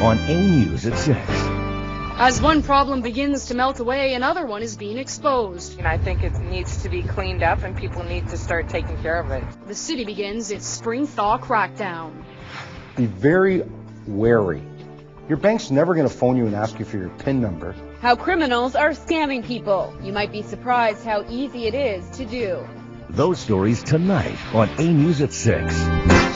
on A News at 6. As one problem begins to melt away, another one is being exposed. And I think it needs to be cleaned up and people need to start taking care of it. The city begins its spring thaw crackdown. Be very wary. Your bank's never going to phone you and ask you for your PIN number. How criminals are scamming people. You might be surprised how easy it is to do. Those stories tonight on A News at 6.